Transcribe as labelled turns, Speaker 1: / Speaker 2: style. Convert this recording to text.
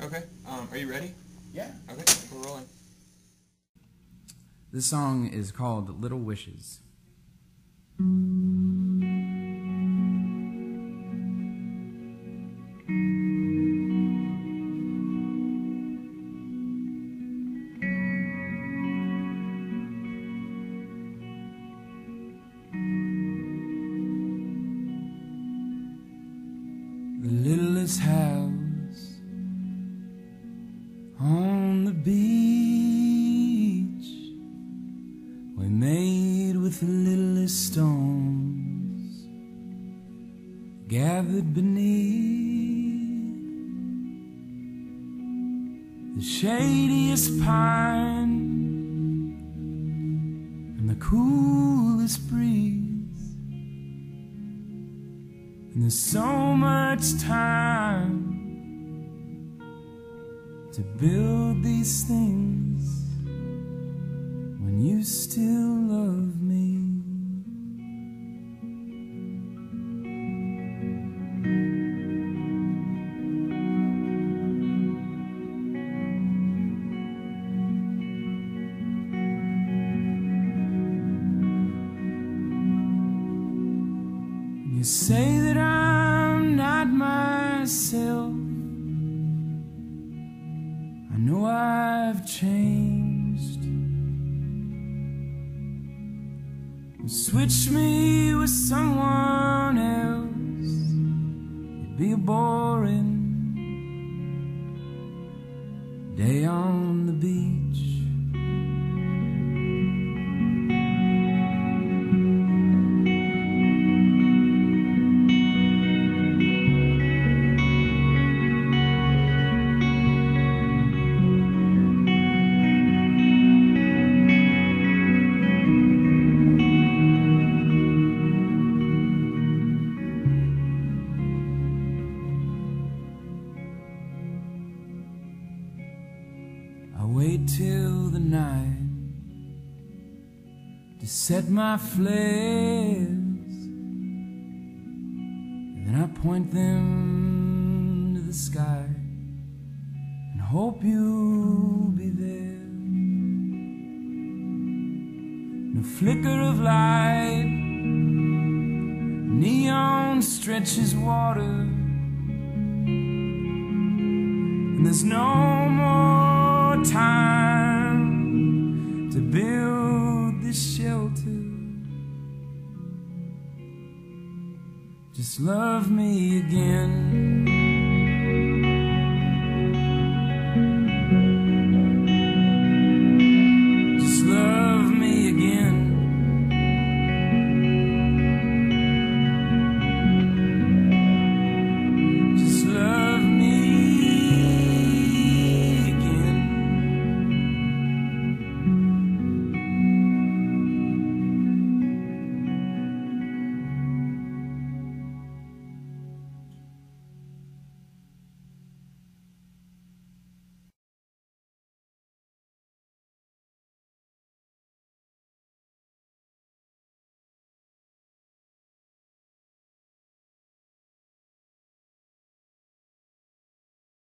Speaker 1: Okay. Um, are you ready?
Speaker 2: Yeah.
Speaker 1: Okay, we're rolling.
Speaker 3: This song is called Little Wishes. The littlest house with the littlest stones gathered beneath the shadiest pine and the coolest breeze. And there's so much time to build these things when you still You say that I'm not myself. I know I've changed. Switch me with someone else. It'd be a boring day on the beach. Wait till the night to set my flares, and then I point them to the sky and hope you'll be there. A flicker of light, neon stretches water. And there's no more time to build this shelter. Just love me again.